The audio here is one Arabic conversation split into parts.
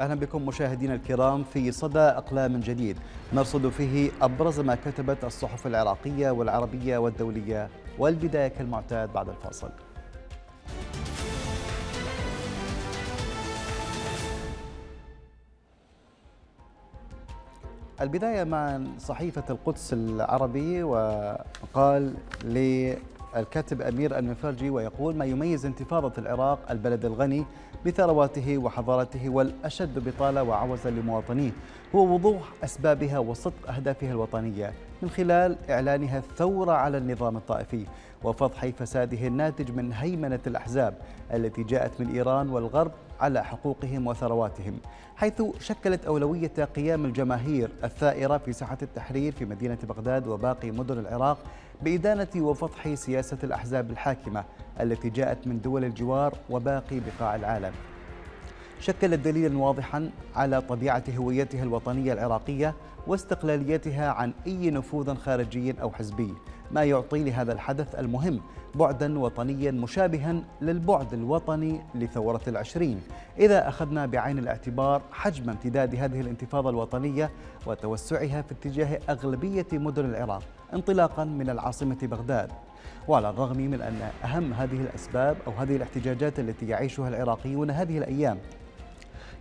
أهلا بكم مشاهدينا الكرام في صدى أقلام جديد. نرصد فيه أبرز ما كتبت الصحف العراقية والعربية والدولية والبداية كالمعتاد بعد الفاصل. البداية مع صحيفة القدس العربي وقال للكاتب أمير المفرجي ويقول ما يميز انتفاضة العراق البلد الغني بثرواته وحضارته والأشد بطالة وعوزا لمواطنيه هو وضوح أسبابها وصدق أهدافها الوطنية من خلال إعلانها الثورة على النظام الطائفي وفضح فساده الناتج من هيمنة الأحزاب التي جاءت من إيران والغرب على حقوقهم وثرواتهم حيث شكلت أولوية قيام الجماهير الثائرة في ساحة التحرير في مدينة بغداد وباقي مدن العراق بإدانة وفضح سياسة الأحزاب الحاكمة التي جاءت من دول الجوار وباقي بقاع العالم. شكلت دليلا واضحا على طبيعة هويتها الوطنية العراقية واستقلاليتها عن أي نفوذ خارجي أو حزبي ما يعطي لهذا الحدث المهم بعدا وطنيا مشابها للبعد الوطني لثورة العشرين. إذا أخذنا بعين الاعتبار حجم امتداد هذه الانتفاضة الوطنية وتوسعها في اتجاه أغلبية مدن العراق انطلاقا من العاصمة بغداد وعلى الرغم من أن أهم هذه الأسباب أو هذه الاحتجاجات التي يعيشها العراقيون هذه الأيام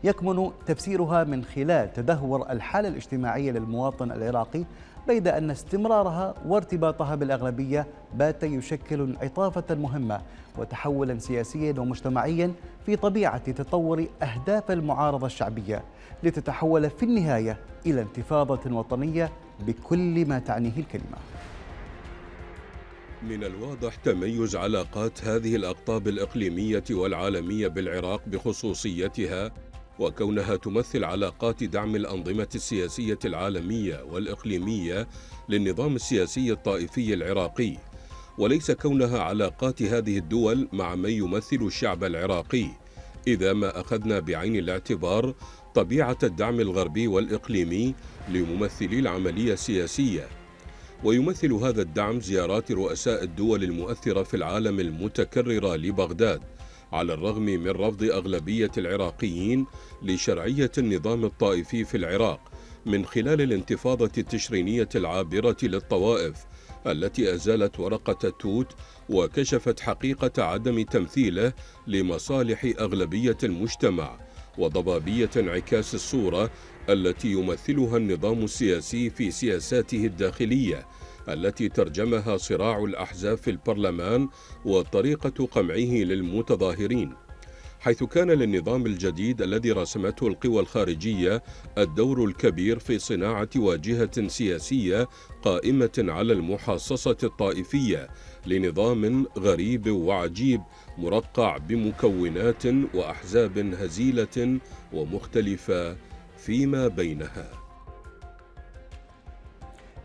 يكمن تفسيرها من خلال تدهور الحالة الاجتماعية للمواطن العراقي بيد أن استمرارها وارتباطها بالأغلبية بات يشكل انعطافة مهمة وتحولا سياسيا ومجتمعيا في طبيعة تطور أهداف المعارضة الشعبية لتتحول في النهاية إلى انتفاضة وطنية بكل ما تعنيه الكلمة. من الواضح تميز علاقات هذه الأقطاب الإقليمية والعالمية بالعراق بخصوصيتها وكونها تمثل علاقات دعم الأنظمة السياسية العالمية والإقليمية للنظام السياسي الطائفي العراقي وليس كونها علاقات هذه الدول مع من يمثل الشعب العراقي. إذا ما أخذنا بعين الاعتبار طبيعة الدعم الغربي والإقليمي لممثلي العملية السياسية. ويمثل هذا الدعم زيارات رؤساء الدول المؤثرة في العالم المتكررة لبغداد على الرغم من رفض أغلبية العراقيين لشرعية النظام الطائفي في العراق من خلال الانتفاضة التشرينية العابرة للطوائف. التي أزالت ورقة التوت وكشفت حقيقة عدم تمثيله لمصالح أغلبية المجتمع وضبابية انعكاس الصورة التي يمثلها النظام السياسي في سياساته الداخلية التي ترجمها صراع الأحزاب في البرلمان وطريقة قمعه للمتظاهرين. حيث كان للنظام الجديد الذي رسمته القوى الخارجية الدور الكبير في صناعة واجهة سياسية قائمة على المحاصصة الطائفية لنظام غريب وعجيب مرقع بمكونات وأحزاب هزيلة ومختلفة فيما بينها.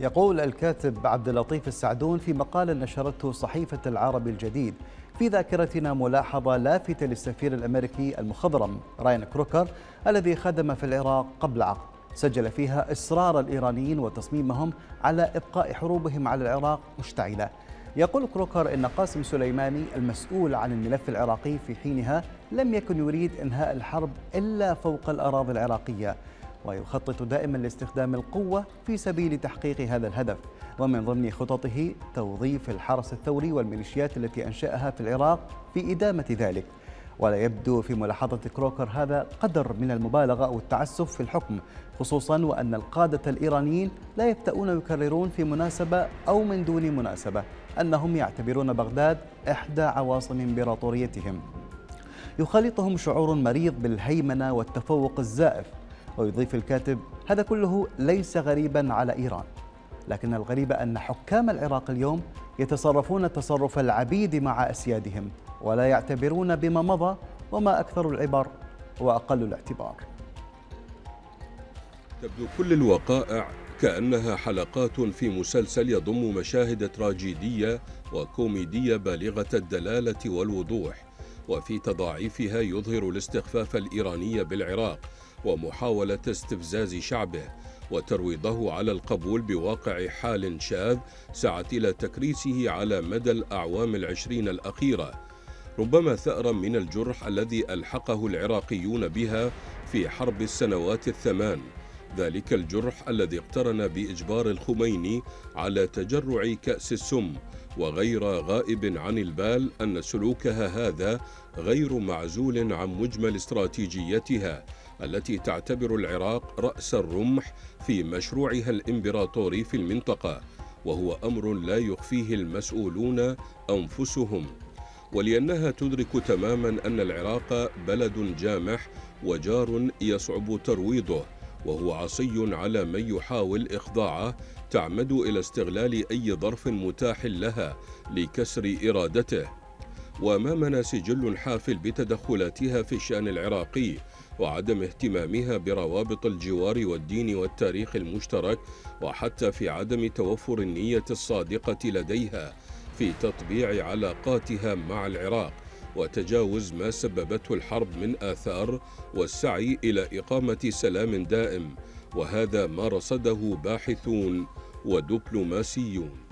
يقول الكاتب عبد اللطيف السعدون في مقال نشرته صحيفة العربي الجديد في ذاكرتنا ملاحظة لافتة للسفير الأمريكي المخضرم راين كروكر الذي خدم في العراق قبل عقد. سجل فيها إصرار الإيرانيين وتصميمهم على إبقاء حروبهم على العراق مشتعلة. يقول كروكر إن قاسم سليماني المسؤول عن الملف العراقي في حينها لم يكن يريد إنهاء الحرب إلا فوق الأراضي العراقية. ويخطط دائما لاستخدام القوة في سبيل تحقيق هذا الهدف. ومن ضمن خططه توظيف الحرس الثوري والميليشيات التي أنشأها في العراق في إدامة ذلك. ولا يبدو في ملاحظة كروكر هذا قدر من المبالغة أو التعسف في الحكم خصوصا وأن القادة الإيرانيين لا يبتؤون يكررون في مناسبة أو من دون مناسبة أنهم يعتبرون بغداد إحدى عواصم إمبراطوريتهم. يخالطهم شعور مريض بالهيمنة والتفوق الزائف ويضيف الكاتب هذا كله ليس غريبا على إيران. لكن الغريب أن حكام العراق اليوم يتصرفون تصرف العبيد مع أسيادهم ولا يعتبرون بما مضى وما أكثر العبر وأقل الاعتبار. تبدو كل الوقائع كأنها حلقات في مسلسل يضم مشاهد تراجيدية وكوميدية بالغة الدلالة والوضوح وفي تضاعيفها يظهر الاستخفاف الإيراني بالعراق. ومحاولة استفزاز شعبه وترويضه على القبول بواقع حال شاذ سعت إلى تكريسه على مدى الأعوام العشرين الأخيرة. ربما ثأرا من الجرح الذي ألحقه العراقيون بها في حرب السنوات الثمان. ذلك الجرح الذي اقترن بإجبار الخميني على تجرع كأس السم وغير غائب عن البال أن سلوكها هذا غير معزول عن مجمل استراتيجيتها. التي تعتبر العراق رأس الرمح في مشروعها الإمبراطوري في المنطقة وهو أمر لا يخفيه المسؤولون أنفسهم. ولأنها تدرك تماما أن العراق بلد جامح وجار يصعب ترويضه وهو عصي على من يحاول إخضاعه تعمد إلى استغلال أي ظرف متاح لها لكسر إرادته. وأمامنا سجل حافل بتدخلاتها في الشأن العراقي وعدم اهتمامها بروابط الجوار والدين والتاريخ المشترك وحتى في عدم توفر النية الصادقة لديها في تطبيع علاقاتها مع العراق وتجاوز ما سببته الحرب من آثار والسعي إلى إقامة سلام دائم وهذا ما رصده باحثون ودبلوماسيون.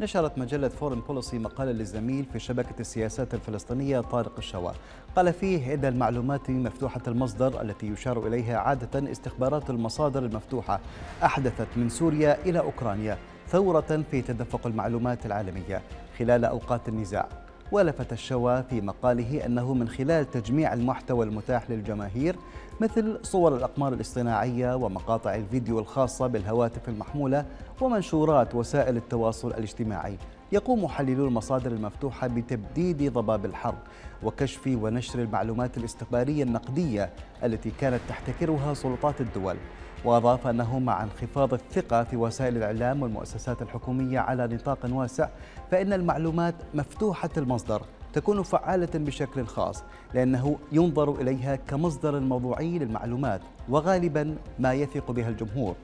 نشرت مجلة فورن بوليسي مقالا للزميل في شبكة السياسات الفلسطينية طارق الشوا قال فيه إن المعلومات مفتوحة المصدر التي يشار إليها عادة استخبارات المصادر المفتوحة أحدثت من سوريا إلى أوكرانيا ثورة في تدفق المعلومات العالمية خلال أوقات النزاع. ولفت الشوا في مقاله أنه من خلال تجميع المحتوى المتاح للجماهير مثل صور الأقمار الاصطناعية ومقاطع الفيديو الخاصة بالهواتف المحمولة ومنشورات وسائل التواصل الاجتماعي. يقوم محللو المصادر المفتوحة بتبديد ضباب الحرب وكشف ونشر المعلومات الاستخبارية النقدية التي كانت تحتكرها سلطات الدول. وأضاف أنه مع انخفاض الثقة في وسائل الإعلام والمؤسسات الحكومية على نطاق واسع فإن المعلومات مفتوحة المصدر تكون فعالة بشكل خاص لأنه ينظر إليها كمصدر موضوعي للمعلومات وغالبا ما يثق بها الجمهور.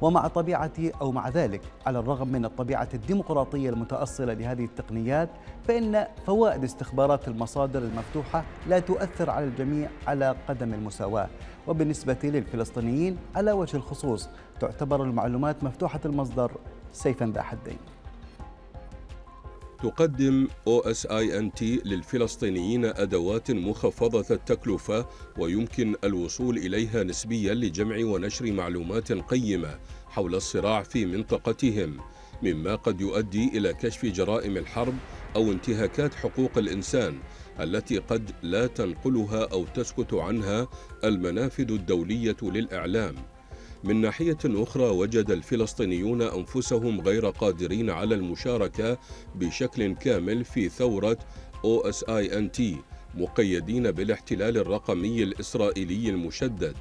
ومع طبيعة أو مع ذلك على الرغم من الطبيعة الديمقراطية المتأصلة لهذه التقنيات فإن فوائد استخبارات المصادر المفتوحة لا تؤثر على الجميع على قدم المساواة. وبالنسبة للفلسطينيين على وجه الخصوص تعتبر المعلومات مفتوحة المصدر سيفا ذا حدين. تقدم OSINT للفلسطينيين أدوات مخفضة التكلفة ويمكن الوصول إليها نسبيا لجمع ونشر معلومات قيمة حول الصراع في منطقتهم مما قد يؤدي إلى كشف جرائم الحرب أو انتهاكات حقوق الإنسان التي قد لا تنقلها أو تسكت عنها المنافذ الدولية للإعلام. من ناحية أخرى وجد الفلسطينيون أنفسهم غير قادرين على المشاركة بشكل كامل في ثورة OSINT مقيدين بالاحتلال الرقمي الإسرائيلي المشدد.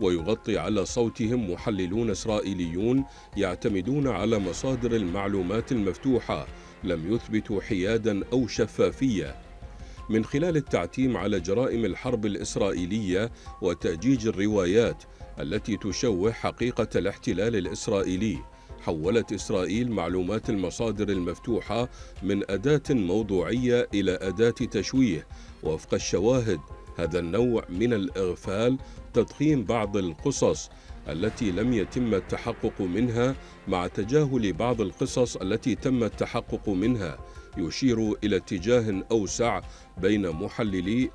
ويغطي على صوتهم محللون إسرائيليون يعتمدون على مصادر المعلومات المفتوحة لم يثبتوا حيادا أو شفافية. من خلال التعتيم على جرائم الحرب الإسرائيلية وتأجيج الروايات التي تشوه حقيقة الاحتلال الإسرائيلي. حولت إسرائيل معلومات المصادر المفتوحة من أداة موضوعية إلى أداة تشويه. وفق الشواهد هذا النوع من الإغفال تضخيم بعض القصص التي لم يتم التحقق منها مع تجاهل بعض القصص التي تم التحقق منها. يشير إلى اتجاه أوسع بين محللي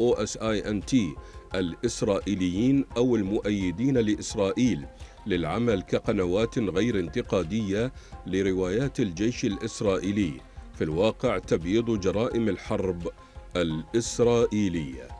OSINT الإسرائيليين أو المؤيدين لإسرائيل للعمل كقنوات غير انتقادية لروايات الجيش الإسرائيلي في الواقع تبييض جرائم الحرب الإسرائيلية.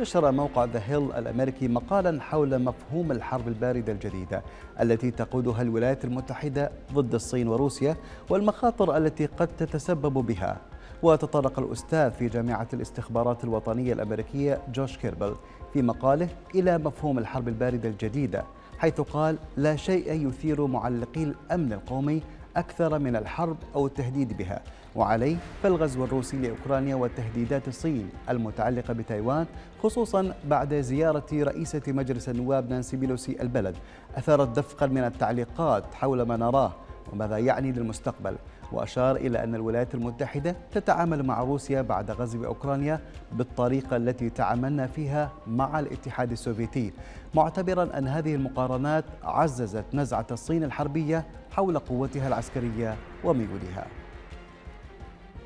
نشر موقع ذا هيل الأمريكي مقالا حول مفهوم الحرب الباردة الجديدة التي تقودها الولايات المتحدة ضد الصين وروسيا والمخاطر التي قد تتسبب بها. وتطرق الأستاذ في جامعة الاستخبارات الوطنية الأمريكية جوش كيربل في مقاله إلى مفهوم الحرب الباردة الجديدة حيث قال لا شيء يثير معلقي الأمن القومي أكثر من الحرب أو التهديد بها وعليه فالغزو الروسي لأوكرانيا وتهديدات الصين المتعلقة بتايوان خصوصا بعد زيارة رئيسة مجلس النواب نانسي بيلوسي البلد. أثارت دفقا من التعليقات حول ما نراه وماذا يعني للمستقبل. وأشار إلى أن الولايات المتحدة تتعامل مع روسيا بعد غزو أوكرانيا بالطريقة التي تعاملنا فيها مع الاتحاد السوفيتي. معتبرا أن هذه المقارنات عززت نزعة الصين الحربية حول قوتها العسكرية وميولها.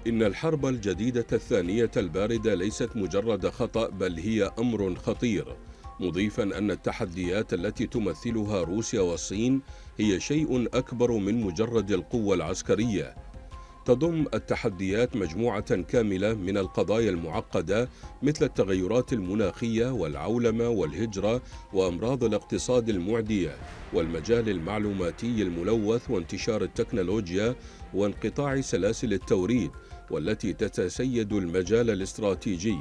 إن الحرب الجديدة الثانية الباردة ليست مجرد خطأ بل هي أمر خطير. مضيفا أن التحديات التي تمثلها روسيا والصين هي شيء أكبر من مجرد القوة العسكرية. تضم التحديات مجموعة كاملة من القضايا المعقدة مثل التغيرات المناخية والعولمة والهجرة وأمراض الاقتصاد المعدية والمجال المعلوماتي الملوث وانتشار التكنولوجيا وانقطاع سلاسل التوريد. والتي تتسيد المجال الاستراتيجي.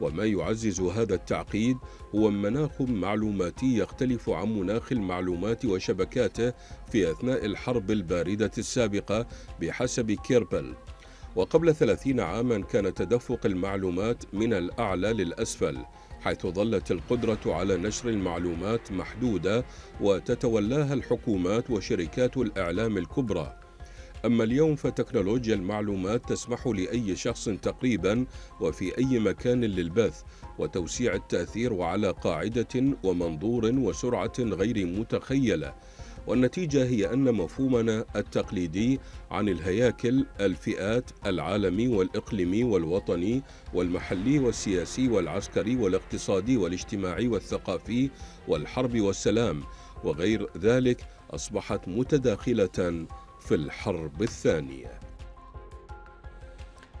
وما يعزز هذا التعقيد هو مناخ معلوماتي يختلف عن مناخ المعلومات وشبكاته في أثناء الحرب الباردة السابقة بحسب كيربل. وقبل ثلاثين عاما كان تدفق المعلومات من الأعلى للأسفل حيث ظلت القدرة على نشر المعلومات محدودة وتتولاها الحكومات وشركات الإعلام الكبرى. أما اليوم فتكنولوجيا المعلومات تسمح لأي شخص تقريبا وفي أي مكان للبث وتوسيع التأثير وعلى قاعدة ومنظور وسرعة غير متخيلة. والنتيجة هي أن مفهومنا التقليدي عن الهياكل الفئات العالمي والإقليمي والوطني والمحلي والسياسي والعسكري والاقتصادي والاجتماعي والثقافي والحرب والسلام وغير ذلك أصبحت متداخلة في الحرب الثانية.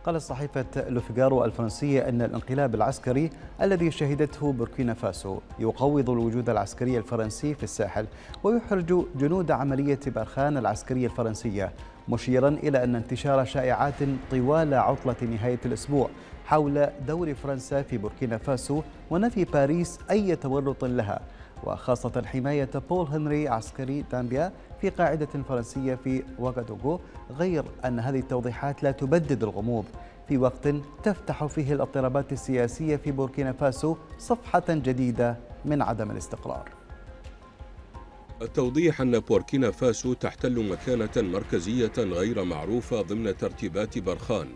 قالت صحيفة لوفيغارو الفرنسية أن الانقلاب العسكري الذي شهدته بوركينا فاسو يقوض الوجود العسكري الفرنسي في الساحل ويحرج جنود عملية برخان العسكرية الفرنسية مشيرا إلى أن انتشار شائعات طوال عطلة نهاية الأسبوع حول دور فرنسا في بوركينا فاسو ونفي باريس أي تورط لها وخاصة حماية بول هنري عسكري دامبيا في قاعدة فرنسية في واغادوغو غير أن هذه التوضيحات لا تبدد الغموض. في وقت تفتح فيه الاضطرابات السياسية في بوركينا فاسو صفحة جديدة من عدم الاستقرار. التوضيح أن بوركينا فاسو تحتل مكانة مركزية غير معروفة ضمن ترتيبات برخان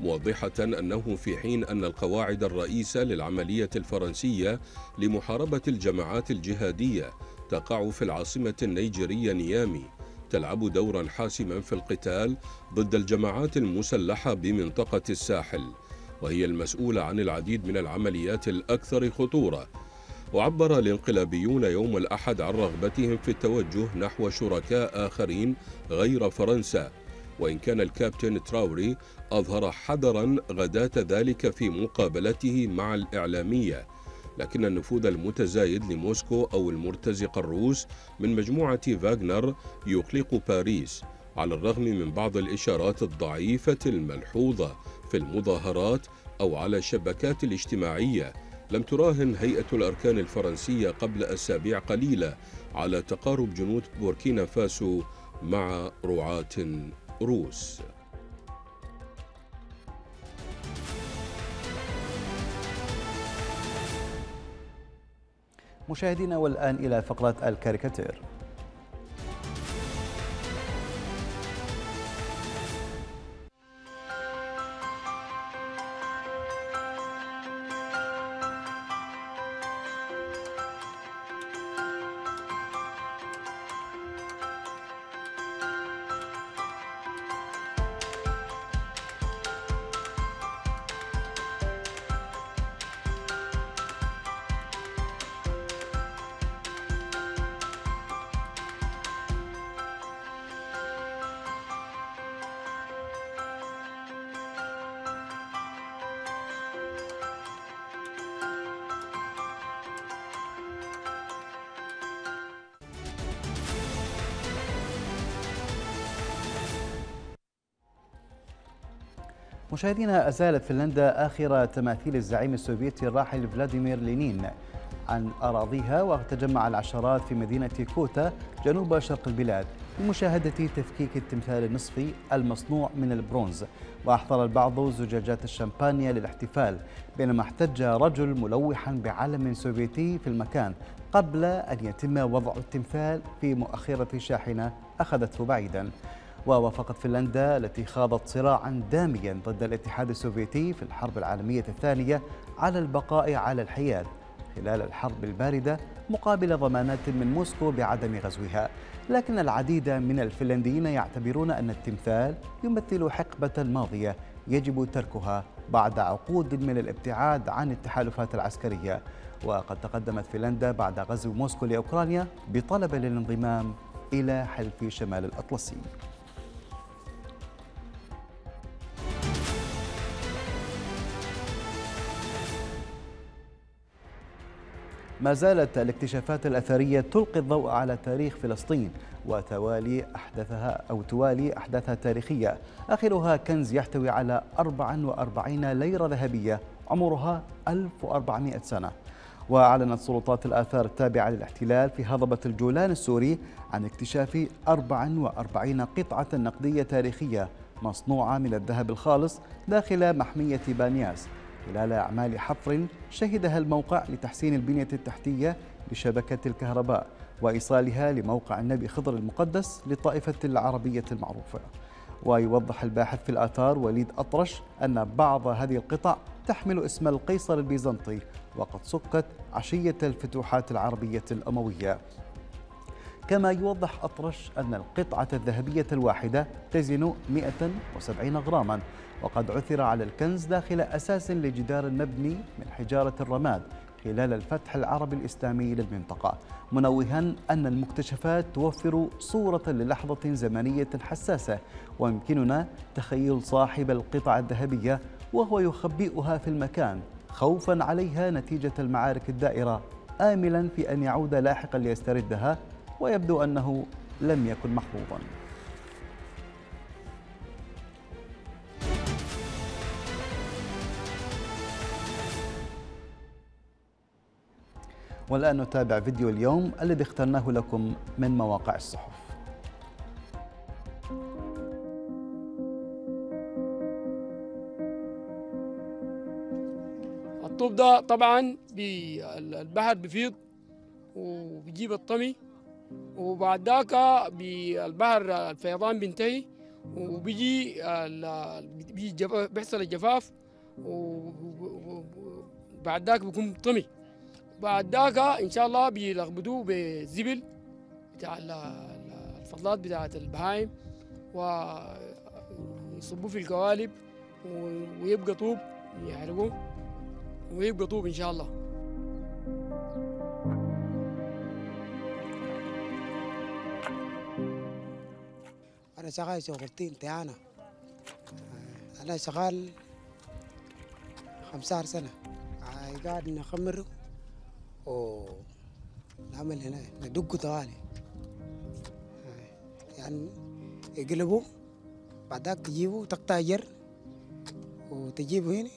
موضحة أنه في حين أن القواعد الرئيسة للعملية الفرنسية لمحاربة الجماعات الجهادية تقع في العاصمة النيجيرية نيامي تلعب دورا حاسما في القتال ضد الجماعات المسلحة بمنطقة الساحل وهي المسؤولة عن العديد من العمليات الأكثر خطورة. وعبر الانقلابيون يوم الأحد عن رغبتهم في التوجه نحو شركاء آخرين غير فرنسا. وإن كان الكابتن تراوري أظهر حذرا غداة ذلك في مقابلته مع الإعلامية. لكن النفوذ المتزايد لموسكو أو المرتزق الروس من مجموعة فاغنر يقلق باريس على الرغم من بعض الإشارات الضعيفة الملحوظة في المظاهرات أو على الشبكات الاجتماعية. لم تراهن هيئة الأركان الفرنسية قبل أسابيع قليلة على تقارب جنود بوركينا فاسو مع رعاة روس. مشاهدينا والآن إلى فقرة الكاريكاتير. مشاهدينا أزالت فنلندا آخر تماثيل الزعيم السوفيتي الراحل فلاديمير لينين عن أراضيها وتجمع العشرات في مدينة كوتكا جنوب شرق البلاد. لمشاهدة تفكيك التمثال النصفي المصنوع من البرونز وأحضر البعض زجاجات الشمبانيا للاحتفال بينما احتج رجل ملوحا بعلم سوفيتي في المكان قبل أن يتم وضع التمثال في مؤخرة شاحنة أخذته بعيدا. ووافقت فنلندا التي خاضت صراعا داميا ضد الاتحاد السوفيتي في الحرب العالمية الثانية على البقاء على الحياد خلال الحرب الباردة مقابل ضمانات من موسكو بعدم غزوها. لكن العديد من الفنلنديين يعتبرون أن التمثال يمثل حقبة ماضية يجب تركها بعد عقود من الابتعاد عن التحالفات العسكرية. وقد تقدمت فنلندا بعد غزو موسكو لأوكرانيا بطلب للانضمام إلى حلف شمال الأطلسي. ما زالت الاكتشافات الأثرية تلقي الضوء على تاريخ فلسطين وتوالي أحداثها أو توالي أحداثها التاريخية. آخرها كنز يحتوي على 44 ليرة ذهبية عمرها 1400 سنة. وأعلنت سلطات الآثار التابعة للاحتلال في هضبة الجولان السوري عن اكتشاف 44 قطعة نقدية تاريخية مصنوعة من الذهب الخالص داخل محمية بانياس. خلال أعمال حفر شهدها الموقع لتحسين البنية التحتية لشبكة الكهرباء وإيصالها لموقع النبي خضر المقدس للطائفة العربية المعروفة. ويوضح الباحث في الآثار وليد أطرش أن بعض هذه القطع تحمل اسم القيصر البيزنطي وقد سقت عشية الفتوحات العربية الأموية. كما يوضح أطرش أن القطعة الذهبية الواحدة تزن 170 غراما وقد عثر على الكنز داخل أساس لجدار مبني من حجارة الرماد خلال الفتح العربي الإسلامي للمنطقة منوها أن المكتشفات توفر صورة للحظة زمنية حساسة ويمكننا تخيل صاحب القطعة الذهبية وهو يخبئها في المكان خوفا عليها نتيجة المعارك الدائرة آملا في أن يعود لاحقا ليستردها ويبدو أنه لم يكن محظوظا. والآن نتابع فيديو اليوم الذي اخترناه لكم من مواقع الصحف. الطوب ده طبعا البحر بيفيض وبيجيب الطمي. وبعد ذاك البحر الفيضان بينتهي وبيجي بيجي بيحصل الجفاف وبعد ذاك بيكون طمي. بعد ذاك إن شاء الله بيلخبطوه بزبل بتاع الفضلات بتاعت البهايم ويصبوه في القوالب ويبقى طوب يحرقوه ويبقى طوب إن شاء الله. أنا شغال شغلتين تيانا. أنا شغال خمسة سنة. قاعد نخمره ونعمل هنا ندق طوالي. يعني يقلبوا بعدك تجيبوا تقطع وتجيبوا هنا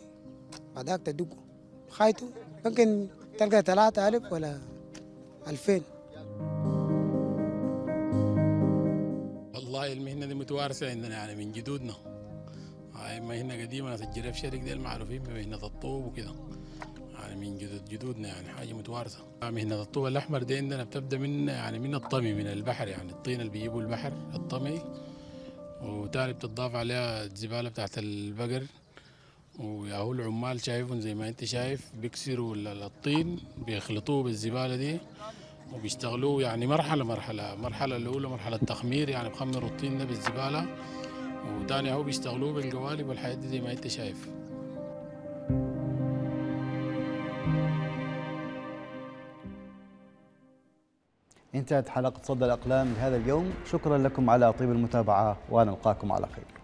بعدك تدقوا. خايتوا ممكن تلقى ثلاثة ألف ولا ألفين. والله المهنة دي متوارثة عندنا يعني من جدودنا. هاي مهنة قديمة ناس الجريف شرق دي المعروفين بمهنة الطوب وكده. يعني من جدود جدودنا يعني حاجة متوارثة. مهنة الطوب الأحمر دي عندنا بتبدأ من يعني من الطمي من البحر يعني الطين اللي بيجيبوا البحر الطمي. وتالي بتضاف عليها الزبالة بتاعت البقر. وياهو العمال شايفهم زي ما انت شايف بيكسروا الطين بيخلطوه بالزبالة دي. وبيشتغلوه يعني مرحلة مرحلة مرحلة الأولى مرحلة تخمير يعني بخمروا الطين بالزبالة. وتاني أهو بيشتغلوه بالقوالب والحاجات دي زي ما انت شايف. انتهت حلقة صدى الأقلام لهذا اليوم. شكرا لكم على طيب المتابعة ونلقاكم على خير.